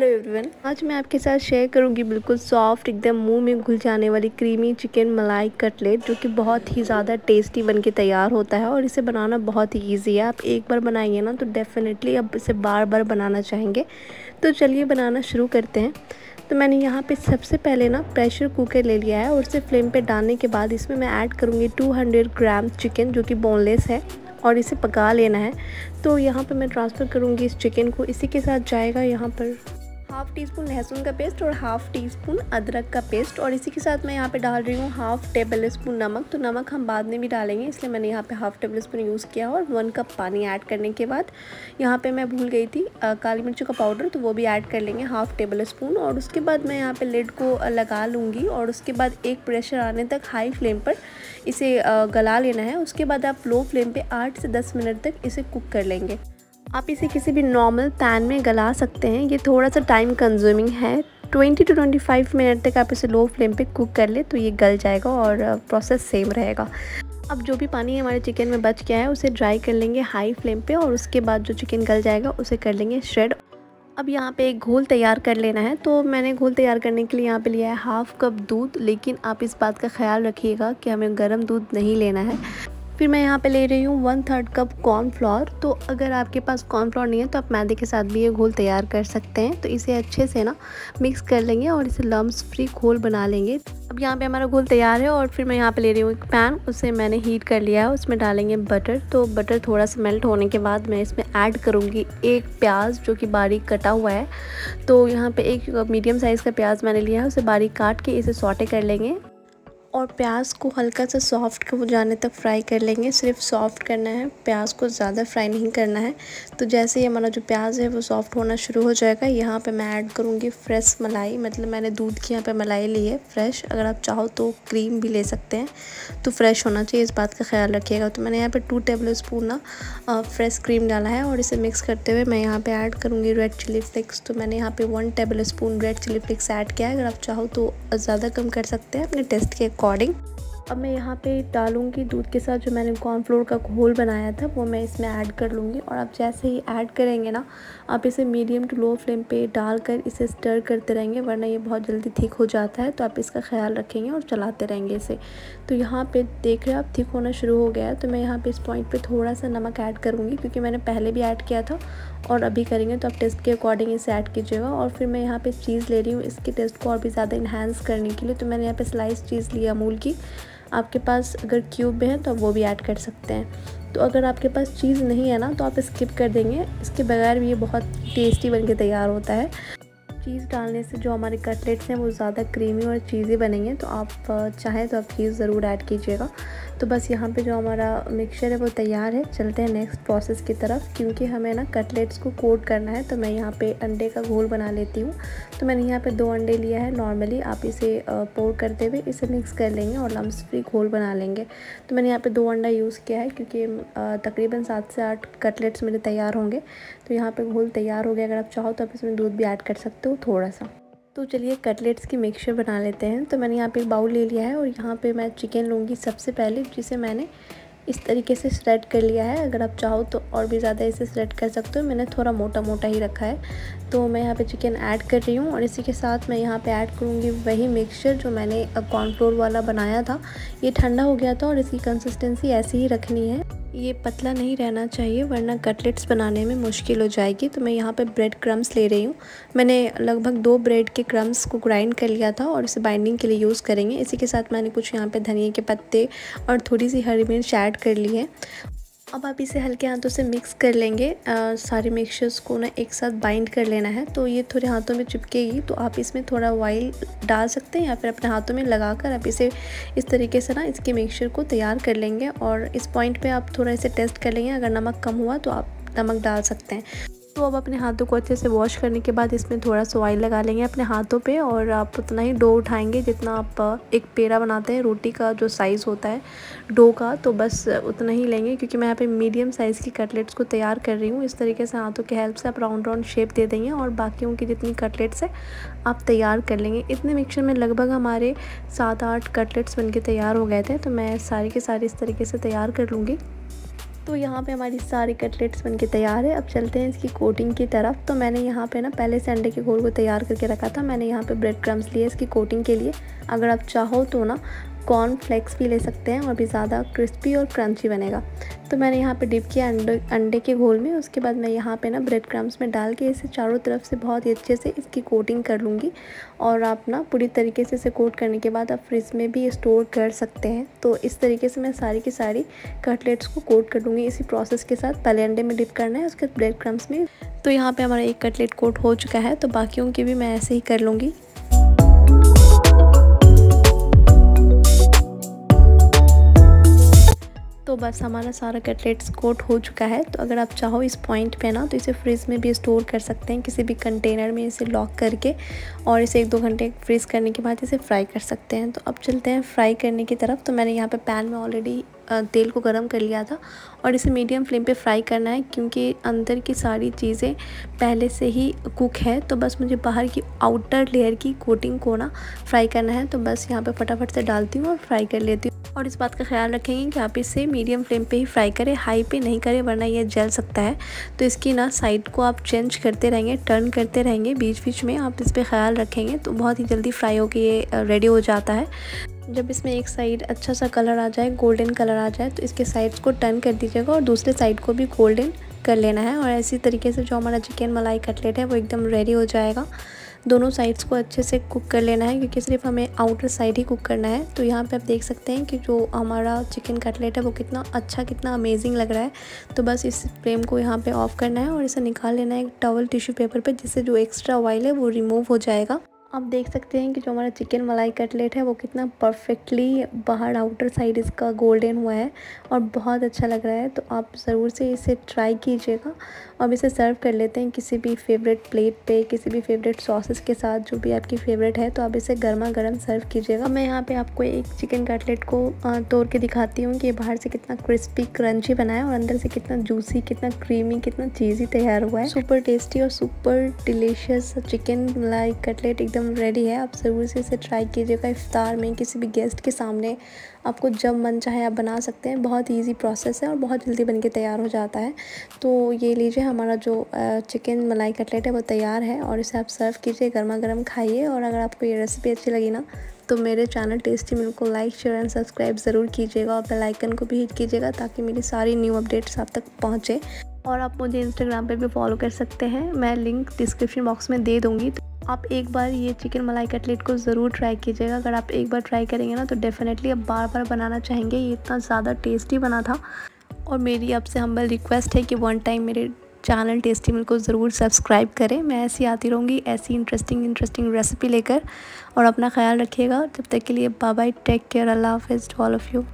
Hello everyone, आज मैं आपके साथ शेयर करूँगी बिल्कुल सॉफ्ट एकदम मुँह में घुल जाने वाली क्रीमी चिकन मलाई कटलेट जो कि बहुत ही ज़्यादा टेस्टी बन के तैयार होता है और इसे बनाना बहुत ही ईजी है। आप एक बार बनाइए ना तो डेफ़िनेटली अब इसे बार बार बनाना चाहेंगे। तो चलिए बनाना शुरू करते हैं। तो मैंने यहाँ पे सबसे पहले ना प्रेशर कुकर ले लिया है और उसे फ्लेम पे डालने के बाद इसमें मैं ऐड करूँगी 200 ग्राम चिकन जो कि बोनलेस है और इसे पका लेना है। तो यहाँ पर मैं ट्रांसफ़र करूँगी इस चिकन को। इसी के साथ जाएगा यहाँ पर। हाफ़ टी स्पून लहसुन का पेस्ट और हाफ़ टी स्पून अदरक का पेस्ट और इसी के साथ मैं यहाँ पे डाल रही हूँ हाफ़ टेबल स्पून नमक। तो नमक हम बाद में भी डालेंगे, इसलिए मैंने यहाँ पे हाफ़ टेबल स्पून यूज़ किया और वन कप पानी ऐड करने के बाद यहाँ पे मैं भूल गई थी काली मिर्चों का पाउडर तो वो भी ऐड कर लेंगे हाफ़ टेबल स्पून और उसके बाद मैं यहाँ पर लेड को लगा लूँगी और उसके बाद एक प्रेशर आने तक हाई फ्लेम पर इसे गला लेना है। उसके बाद आप लो फ्लेम पर आठ से दस मिनट तक इसे कुक कर लेंगे। आप इसे किसी भी नॉर्मल पैन में गला सकते हैं। ये थोड़ा सा टाइम कंज्यूमिंग है। 20 टू 25 मिनट तक आप इसे लो फ्लेम पे कुक कर ले तो ये गल जाएगा और प्रोसेस सेम रहेगा। अब जो भी पानी हमारे चिकन में बच गया है, उसे ड्राई कर लेंगे हाई फ्लेम पे और उसके बाद जो चिकन गल जाएगा, उसे कर लेंगे श्रेड अब यहाँ पे एक घोल तैयार कर लेना है। तो मैंने घोल तैयार करने के लिए यहाँ पे लिया है हाफ़ कप दूध, लेकिन आप इस बात का ख्याल रखिएगा कि हमें गर्म दूध नहीं लेना है। फिर मैं यहाँ पे ले रही हूँ वन थर्ड कप कॉर्नफ्लोर तो अगर आपके पास कॉर्नफ्लोर नहीं है तो आप मैदे के साथ भी ये घोल तैयार कर सकते हैं। तो इसे अच्छे से ना मिक्स कर लेंगे और इसे लम्स फ्री घोल बना लेंगे। अब यहाँ पे हमारा घोल तैयार है और फिर मैं यहाँ पे ले रही हूँ एक पैन उसे मैंने हीट कर लिया है। उसमें डालेंगे बटर तो बटर थोड़ा सा मेल्ट होने के बाद मैं इसमें ऐड करूँगी एक प्याज जो कि बारीक कटा हुआ है। तो यहाँ पे एक मीडियम साइज़ का प्याज मैंने लिया है। उसे बारीक काट के इसे सॉटे कर लेंगे। और प्याज को हल्का सा सॉफ्ट हो जाने तक फ्राई कर लेंगे। सिर्फ़ सॉफ्ट करना है, प्याज को ज़्यादा फ्राई नहीं करना है। तो जैसे ही हमारा जो प्याज है वो सॉफ्ट होना शुरू हो जाएगा, यहाँ पे मैं ऐड करूँगी फ्रेश मलाई। मतलब मैंने दूध की यहाँ पे मलाई ली है, फ्रेश। अगर आप चाहो तो क्रीम भी ले सकते हैं तो फ्रेश होना चाहिए, इस बात का ख्याल रखिएगा। तो मैंने यहाँ पर टू टेबल स्पून ना फ्रेश क्रीम डाला है और इसे मिक्स करते हुए मैं यहाँ पर ऐड करूँगी रेड चिली फ्लिक्स। तो मैंने यहाँ पर one tablespoon red chilli flakes add किया है। अगर आप चाहो तो ज़्यादा कम कर सकते हैं, अपने टेस्ट के अकॉर्डिंग अब मैं यहाँ पे डालूँगी दूध के साथ जो मैंने कॉर्नफ्लोर का घोल बनाया था, वो मैं इसमें ऐड कर लूँगी। और आप जैसे ही ऐड करेंगे ना, आप इसे मीडियम टू लो फ्लेम पे डालकर इसे स्टर करते रहेंगे, वरना ये बहुत जल्दी थिक हो जाता है। तो आप इसका ख्याल रखेंगे और चलाते रहेंगे इसे। तो यहाँ पर देख रहे हो आप थिक होना शुरू हो गया है। तो मैं यहाँ पर इस पॉइंट पर थोड़ा सा नमक ऐड करूँगी, क्योंकि मैंने पहले भी ऐड किया था। और अभी करेंगे तो आप टेस्ट के अकॉर्डिंग इसे ऐड कीजिएगा। और फिर मैं यहाँ पर चीज़ ले रही हूँ, इसके टेस्ट को और भी ज़्यादा इन्हांस करने के लिए। तो मैंने यहाँ पर स्लाइस चीज़ ली अमूल की। आपके पास अगर क्यूब हैं तो आप वो भी ऐड कर सकते हैं। तो अगर आपके पास चीज़ नहीं है ना तो आप स्किप कर देंगे। इसके बगैर भी ये बहुत टेस्टी बन के तैयार होता है। चीज़ डालने से जो हमारे कटलेट्स हैं, वो ज़्यादा क्रीमी और चीज़ी बनेंगे। तो आप चाहें तो आप चीज़ ज़रूर ऐड कीजिएगा। तो बस यहाँ पे जो हमारा मिक्सचर है वो तैयार है। चलते हैं नेक्स्ट प्रोसेस की तरफ़, क्योंकि हमें ना कटलेट्स को कोट करना है तो मैं यहाँ पे अंडे का घोल बना लेती हूँ। तो मैंने यहाँ पे दो अंडे लिया है नॉर्मली आप इसे पोर करते हुए इसे मिक्स कर लेंगे और लम्स फ्री घोल बना लेंगे। तो मैंने यहाँ पर दो अंडा यूज़ किया है, क्योंकि तकरीबन सात से आठ कटलेट्स मेरे तैयार होंगे। तो यहाँ पर घोल तैयार हो गया। अगर आप चाहो तो आप इसमें दूध भी ऐड कर सकते हो थोड़ा सा। तो चलिए कटलेट्स की मिक्सचर बना लेते हैं। तो मैंने यहाँ पे एक बाउल ले लिया है और यहाँ पे मैं चिकन लूँगी सबसे पहले, जिसे मैंने इस तरीके से स्प्रेड कर लिया है। अगर आप चाहो तो और भी ज़्यादा इसे स्प्रेड कर सकते हो। मैंने थोड़ा मोटा मोटा ही रखा है। तो मैं यहाँ पे चिकन ऐड कर रही हूँ और इसी के साथ मैं यहाँ पे ऐड करूँगी वही मिक्सचर जो मैंने कॉर्नफ्लोर वाला बनाया था। ये ठंडा हो गया था और इसकी कंसिस्टेंसी ऐसी ही रखनी है। ये पतला नहीं रहना चाहिए, वरना कटलेट्स बनाने में मुश्किल हो जाएगी। तो मैं यहाँ पे ब्रेड क्रम्स ले रही हूँ। मैंने लगभग दो ब्रेड के क्रम्स को ग्राइंड कर लिया था और इसे बाइंडिंग के लिए यूज़ करेंगे। इसी के साथ मैंने कुछ यहाँ पे धनिया के पत्ते और थोड़ी सी हरी मिर्च ऐड कर ली है। अब आप इसे हल्के हाथों से मिक्स कर लेंगे। आ, सारे मिक्सचर्स को ना एक साथ बाइंड कर लेना है। तो ये थोड़े हाथों में चिपकेगी। तो आप इसमें थोड़ा ऑयल डाल सकते हैं या फिर अपने हाथों में लगा कर आप इसे इस तरीके से ना इसके मिक्सचर को तैयार कर लेंगे। और इस पॉइंट पे आप थोड़ा इसे टेस्ट कर लेंगे। अगर नमक कम हुआ तो आप नमक डाल सकते हैं। तो अब अपने हाथों को अच्छे से वॉश करने के बाद इसमें थोड़ा सा ऑयल लगा लेंगे अपने हाथों पे और आप उतना ही डो उठाएँगे जितना आप एक पेड़ा बनाते हैं, रोटी का जो साइज़ होता है डो का तो बस उतना ही लेंगे क्योंकि मैं यहाँ पे मीडियम साइज़ की कटलेट्स को तैयार कर रही हूँ। इस तरीके से हाथों की हेल्प से आप राउंड राउंड शेप दे देंगे और बाकियों की जितनी कटलेट्स है, आप तैयार कर लेंगे। इतने मिक्सचर में लगभग हमारे सात आठ कटलेट्स बन तैयार हो गए थे तो मैं सारी के सारी इस तरीके से तैयार कर लूँगी। तो यहाँ पे हमारी सारी कटलेट्स बनके तैयार है। अब चलते हैं इसकी कोटिंग की तरफ़। तो मैंने यहाँ पे ना पहले से अंडे के घोल को तैयार करके रखा था। मैंने यहाँ पे ब्रेड क्रम्स लिए इसकी कोटिंग के लिए। अगर आप चाहो तो ना कॉर्न फ्लेक्स भी ले सकते हैं और भी ज़्यादा क्रिस्पी और क्रंची बनेगा। तो मैंने यहाँ पे डिप किया अंडे अंडे के घोल में। उसके बाद मैं यहाँ पे ना ब्रेड क्रम्स में डाल के इसे चारों तरफ़ से बहुत ही अच्छे से इसकी कोटिंग कर लूँगी। और आप ना पूरी तरीके से इसे कोट करने के बाद आप फ्रिज में भी स्टोर कर सकते हैं। तो इस तरीके से मैं सारी की सारी कटलेट्स को कोट कर लूँगी इसी प्रोसेस के साथ। पहले अंडे में डिप करना है, उसके बाद ब्रेड क्रम्स में। तो यहाँ पर हमारा एक कटलेट कोट हो चुका है। तो बाकियों की भी मैं ऐसे ही कर लूँगी। तो बस हमारा सारा कटलेट्स कोट हो चुका है। तो अगर आप चाहो इस पॉइंट पे ना तो इसे फ्रिज में भी स्टोर कर सकते हैं, किसी भी कंटेनर में इसे लॉक करके और इसे एक दो घंटे फ्रीज़ करने के बाद इसे फ्राई कर सकते हैं। तो अब चलते हैं फ्राई करने की तरफ़। तो मैंने यहाँ पे पैन में ऑलरेडी तेल को गर्म कर लिया था और इसे मीडियम फ्लेम पे फ्राई करना है, क्योंकि अंदर की सारी चीज़ें पहले से ही कुक है। तो बस मुझे बाहर की आउटर लेयर की कोटिंग को ना फ्राई करना है। तो बस यहाँ पे फटाफट से डालती हूँ और फ्राई कर लेती हूँ। और इस बात का ख्याल रखेंगे कि आप इसे मीडियम फ्लेम पे ही फ्राई करें हाई पे नहीं करें, वरना ये जल सकता है। तो इसकी ना साइड को आप चेंज करते रहेंगे टर्न करते रहेंगे बीच बीच में आप इस पर ख्याल रखेंगे तो बहुत ही जल्दी फ्राई होकर ये रेडी हो जाता है। जब इसमें एक साइड अच्छा सा कलर आ जाए गोल्डन कलर आ जाए तो इसके साइड्स को टर्न कर दीजिएगा और दूसरे साइड को भी गोल्डन कर लेना है। और इसी तरीके से जो हमारा चिकन मलाई कटलेट है, वो एकदम रेडी हो जाएगा। दोनों साइड्स को अच्छे से कुक कर लेना है, क्योंकि सिर्फ़ हमें आउटर साइड ही कुक करना है। तो यहाँ पे आप देख सकते हैं कि जो हमारा चिकन कटलेट है, वो कितना अच्छा कितना अमेजिंग लग रहा है। तो बस इस फ्लेम को यहाँ पे ऑफ़ करना है और इसे निकाल लेना है एक टॉवल टिश्यू पेपर पर जिससे जो एक्स्ट्रा ऑयल है, वो रिमूव हो जाएगा। आप देख सकते हैं कि जो हमारा चिकन मलाई कटलेट है, वो कितना परफेक्टली बाहर आउटर साइड इसका गोल्डन हुआ है और बहुत अच्छा लग रहा है। तो आप ज़रूर से इसे ट्राई कीजिएगा। अब इसे सर्व कर लेते हैं किसी भी फेवरेट प्लेट पे, किसी भी फेवरेट सॉसेस के साथ, जो भी आपकी फेवरेट है। तो आप इसे गर्मा गर्म सर्व कीजिएगा। मैं यहाँ पे आपको एक चिकन कटलेट को तोड़ के दिखाती हूँ कि ये बाहर से कितना क्रिस्पी क्रंची बना है और अंदर से कितना जूसी कितना क्रीमी कितना चीज़ी तैयार हुआ है। सुपर टेस्टी और super delicious chicken malai cutlet एकदम एकदम रेडी है। आप ज़रूर से इसे ट्राई कीजिएगा। इफ्तार में किसी भी गेस्ट के सामने आपको जब मन चाहे आप बना सकते हैं। बहुत इजी प्रोसेस है और बहुत जल्दी बन के तैयार हो जाता है। तो ये लीजिए, हमारा जो चिकन मलाई कटलेट है, वो तैयार है और इसे आप सर्व कीजिए गर्मा गर्म खाइए और अगर आपको ये रेसिपी अच्छी लगी ना तो मेरे चैनल टेस्टी मिल को लाइक शेयर एंड सब्सक्राइब ज़रूर कीजिएगा और बेल आइकन को भी हिट कीजिएगा ताकि मेरी सारी न्यू अपडेट्स आप तक पहुँचे। और आप मुझे इंस्टाग्राम पे भी फॉलो कर सकते हैं। मैं लिंक डिस्क्रिप्शन बॉक्स में दे दूँगी। आप एक बार ये चिकन मलाई कटलेट को ज़रूर ट्राई कीजिएगा। अगर आप एक बार ट्राई करेंगे ना तो डेफ़िनेटली आप बार बार बनाना चाहेंगे। ये इतना ज़्यादा टेस्टी बना था। और मेरी आपसे हम्बल रिक्वेस्ट है कि वन टाइम मेरे चैनल टेस्टी मिल को ज़रूर सब्सक्राइब करें। मैं ऐसी आती रहूँगी, ऐसी इंटरेस्टिंग इंटरेस्टिंग रेसिपी लेकर। और अपना ख्याल रखिएगा। जब तक के लिए बाय बाय टेक केयर अल्लाह हाफिज़ ऑल ऑफ़ यू